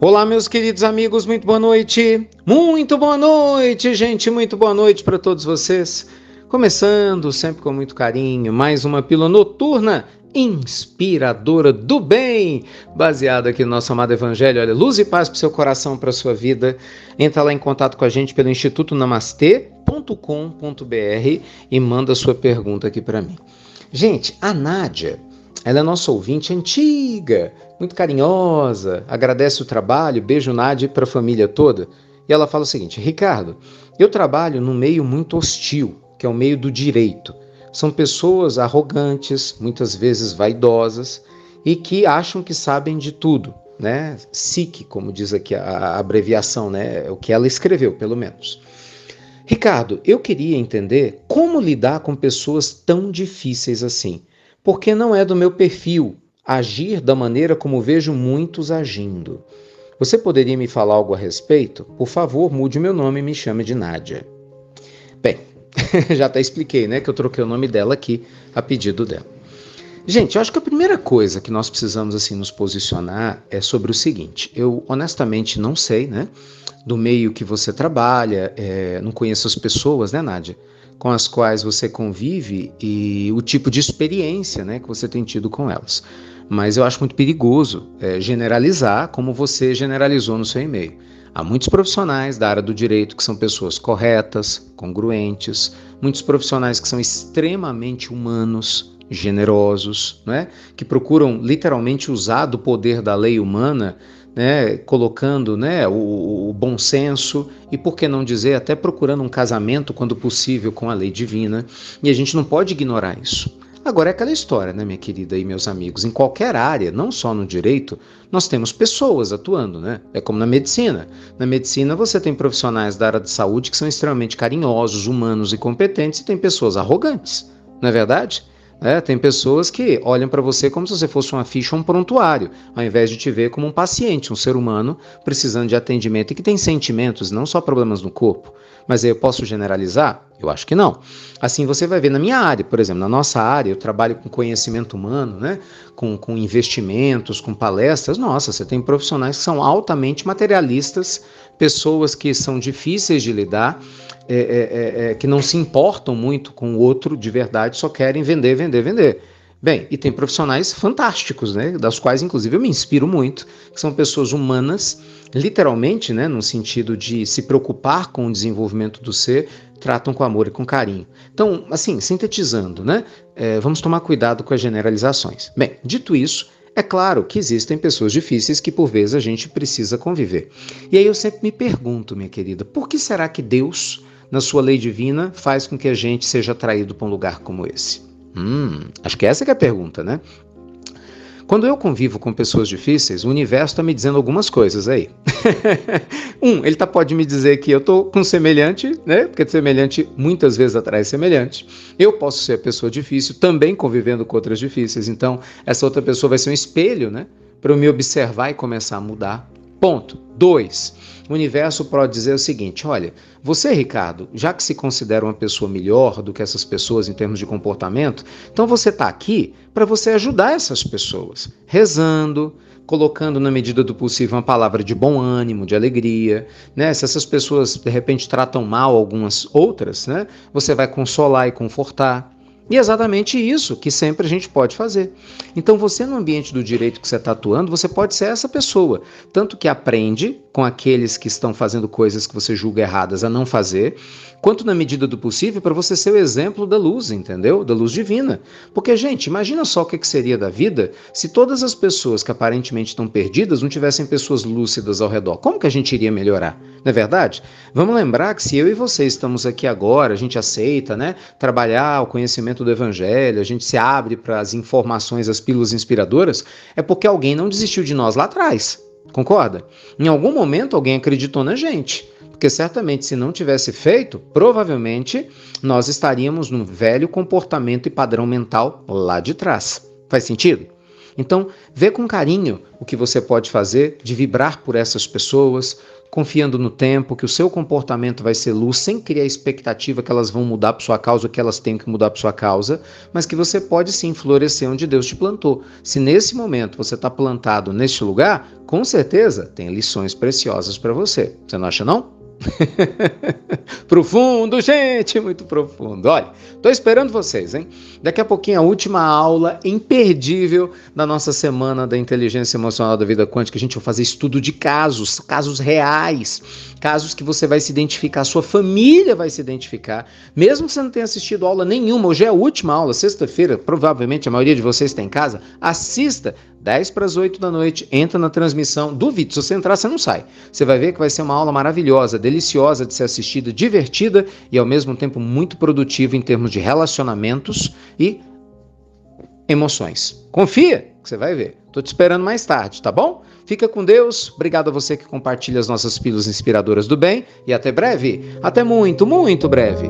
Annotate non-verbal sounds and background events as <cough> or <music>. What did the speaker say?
Olá, meus queridos amigos, muito boa noite. Muito boa noite, gente, muito boa noite para todos vocês. Começando sempre com muito carinho, mais uma pílula noturna inspiradora do bem, baseada aqui no nosso amado evangelho. Olha, luz e paz para seu coração, para sua vida. Entra lá em contato com a gente pelo Instituto Namastê.com.br e manda sua pergunta aqui para mim. Gente, a Nádia, ela é nossa ouvinte antiga, muito carinhosa, agradece o trabalho, beijo Nádia para a família toda. E ela fala o seguinte: Ricardo, eu trabalho num meio muito hostil, que é o meio do direito. São pessoas arrogantes, muitas vezes vaidosas e que acham que sabem de tudo, né? SIC, como diz aqui a abreviação, né? É o que ela escreveu, pelo menos. Ricardo, eu queria entender como lidar com pessoas tão difíceis assim, porque não é do meu perfil agir da maneira como vejo muitos agindo. Você poderia me falar algo a respeito? Por favor, mude meu nome e me chame de Nádia. Bem, <laughs> já até expliquei, né, que eu troquei o nome dela aqui a pedido dela. Gente, eu acho que a primeira coisa que nós precisamos assim nos posicionar é sobre o seguinte. Eu honestamente não sei, né, do meio que você trabalha, é, não conheço as pessoas, né, Nádia? Com as quais você convive e o tipo de experiência né, que você tem tido com elas. Mas eu acho muito perigoso é, generalizar como você generalizou no seu e-mail. Há muitos profissionais da área do direito que são pessoas corretas, congruentes, muitos profissionais que são extremamente humanos, generosos, né? que procuram literalmente usar do poder da lei humana né, colocando né, o, o, bom senso e, por que não dizer, até procurando um casamento, quando possível, com a lei divina. E a gente não pode ignorar isso. Agora é aquela história, né, minha querida e meus amigos? Em qualquer área, não só no direito, nós temos pessoas atuando, né? É como na medicina. Na medicina você tem profissionais da área de saúde que são extremamente carinhosos, humanos e competentes, e tem pessoas arrogantes, não é verdade? É, tem pessoas que olham para você como se você fosse uma ficha um prontuário, ao invés de te ver como um paciente, um ser humano precisando de atendimento e que tem sentimentos, não só problemas no corpo. Mas eu posso generalizar? Eu acho que não. Assim você vai ver na minha área, por exemplo, na nossa área, eu trabalho com conhecimento humano, né? com, com investimentos, com palestras. Nossa, você tem profissionais que são altamente materialistas, pessoas que são difíceis de lidar é, é, é, é, que não se importam muito com o outro de verdade, só querem vender, vender, vender. Bem, e tem profissionais fantásticos, né, das quais inclusive eu me inspiro muito, que são pessoas humanas, literalmente, né, no sentido de se preocupar com o desenvolvimento do ser, tratam com amor e com carinho. Então, assim, sintetizando, né, é, vamos tomar cuidado com as generalizações. Bem, dito isso, é claro que existem pessoas difíceis que por vezes a gente precisa conviver. E aí eu sempre me pergunto, minha querida, por que será que Deus na sua lei divina, faz com que a gente seja atraído para um lugar como esse? Hum, acho que essa é a pergunta, né? Quando eu convivo com pessoas difíceis, o universo está me dizendo algumas coisas aí. <laughs> um, ele tá, pode me dizer que eu tô com semelhante, né? Porque semelhante muitas vezes atrai semelhante. Eu posso ser a pessoa difícil, também convivendo com outras difíceis. Então, essa outra pessoa vai ser um espelho, né? Para eu me observar e começar a mudar. Ponto. Dois, o universo pode dizer o seguinte: olha, você, Ricardo, já que se considera uma pessoa melhor do que essas pessoas em termos de comportamento, então você está aqui para você ajudar essas pessoas, rezando, colocando na medida do possível uma palavra de bom ânimo, de alegria, né? Se essas pessoas de repente tratam mal algumas outras, né? Você vai consolar e confortar. E é exatamente isso que sempre a gente pode fazer. Então, você no ambiente do direito que você está atuando, você pode ser essa pessoa, tanto que aprende com aqueles que estão fazendo coisas que você julga erradas a não fazer, quanto na medida do possível para você ser o exemplo da luz, entendeu? Da luz divina. Porque, gente, imagina só o que seria da vida se todas as pessoas que aparentemente estão perdidas não tivessem pessoas lúcidas ao redor. Como que a gente iria melhorar? Não é verdade? Vamos lembrar que se eu e você estamos aqui agora, a gente aceita, né, trabalhar o conhecimento do evangelho, a gente se abre para as informações, as pílulas inspiradoras, é porque alguém não desistiu de nós lá atrás. Concorda? Em algum momento alguém acreditou na gente. Porque certamente, se não tivesse feito, provavelmente nós estaríamos num velho comportamento e padrão mental lá de trás. Faz sentido? Então, vê com carinho o que você pode fazer de vibrar por essas pessoas, confiando no tempo, que o seu comportamento vai ser luz, sem criar expectativa que elas vão mudar por sua causa ou que elas têm que mudar por sua causa, mas que você pode sim florescer onde Deus te plantou. Se nesse momento você está plantado neste lugar, com certeza tem lições preciosas para você. Você não acha não? <laughs> profundo, gente, muito profundo. Olha, tô esperando vocês, hein? Daqui a pouquinho a última aula imperdível da nossa semana da inteligência emocional da vida quântica. A gente vai fazer estudo de casos, casos reais, casos que você vai se identificar, sua família vai se identificar, mesmo que você não tenha assistido aula nenhuma. Hoje é a última aula, sexta-feira, provavelmente a maioria de vocês está em casa. Assista 10 para as 8 da noite, entra na transmissão. Duvido, se você entrar, você não sai. Você vai ver que vai ser uma aula maravilhosa, deliciosa de ser assistida, divertida e ao mesmo tempo muito produtiva em termos de relacionamentos e emoções. Confia, que você vai ver. Tô te esperando mais tarde, tá bom? Fica com Deus. Obrigado a você que compartilha as nossas pílulas inspiradoras do bem e até breve. Até muito, muito breve.